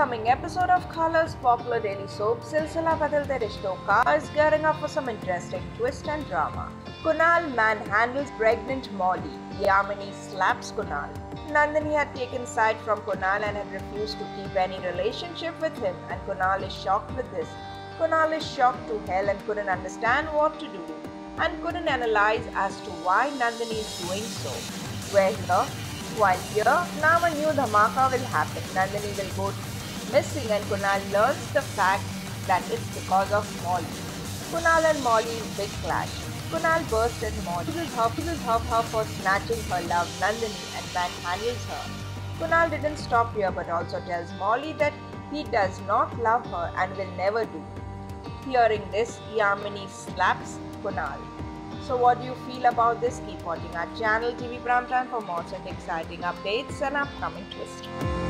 of Color's popular daily soap Silsila Badalte Rishton Ka is gearing up for some interesting twist and drama. Kunal manhandles pregnant Mauli. Yamini slaps Kunal. Nandini had taken side from Kunal and had refused to keep any relationship with him and Kunal is shocked with this. Kunal is shocked to hell and couldn't understand what to do and couldn't analyze as to why Nandini is doing so. Where here, while here, now a new dhamaka will happen. Nandini will go missing and Kunal learns the fact that it's because of Mauli. Kunal and Mauli's big clash. Kunal bursts at Mauli. Will her, he her, for snatching her love, Nandini, and manhandles her. Kunal didn't stop here but also tells Mauli that he does not love her and will never do. Hearing this, Yamini slaps Kunal. So what do you feel about this? Keep watching our channel TV Prime Time for more such exciting updates and upcoming twists.